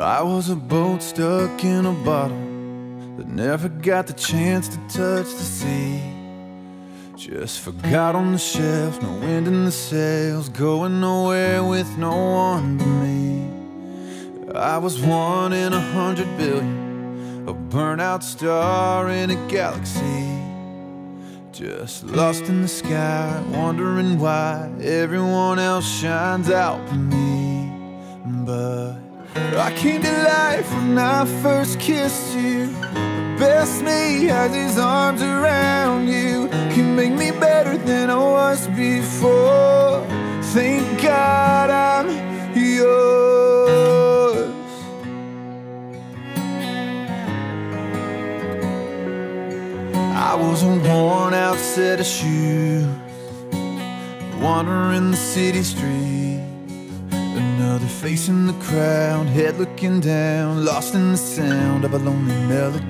I was a boat stuck in a bottle that never got the chance to touch the sea. Just forgot on the shelf, no wind in the sails, going nowhere with no one but me. I was one in a hundred billion, a burnout star in a galaxy. Just lost in the sky, wondering why everyone else shines out for me. But I came to life when I first kissed you. The best me has his arms around you. You make me better than I was before. Thank God I'm yours. I was a worn out set of shoes, wandering the city streets. Another face in the crowd, head looking down, lost in the sound of a lonely melody.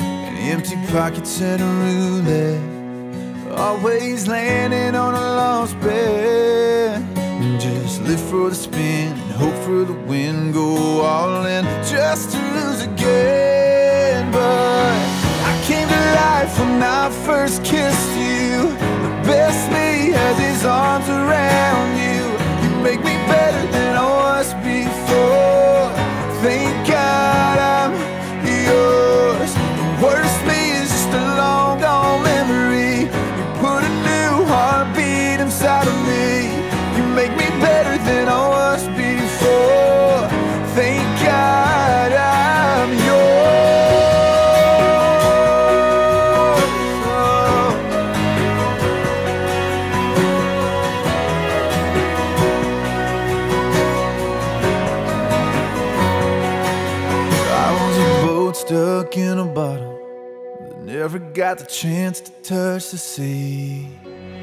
And empty pockets and a roulette, always landing on a lost bet. And just live for the spin, and hope for the win, go all in just to lose again. But I came to life when I first kissed stuck in a bottle that never got the chance to touch the sea.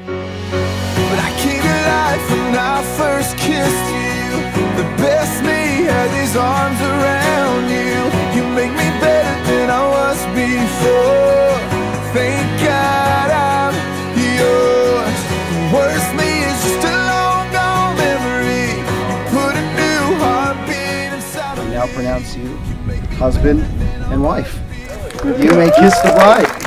But I came to life when I first kissed you. The best me had these arms around you. You make me better than I was before. Thank God I'm yours. The worst me is just a long gone memory. You put a new heartbeat inside of I now pronounce you husband and wife. You may kiss the bride.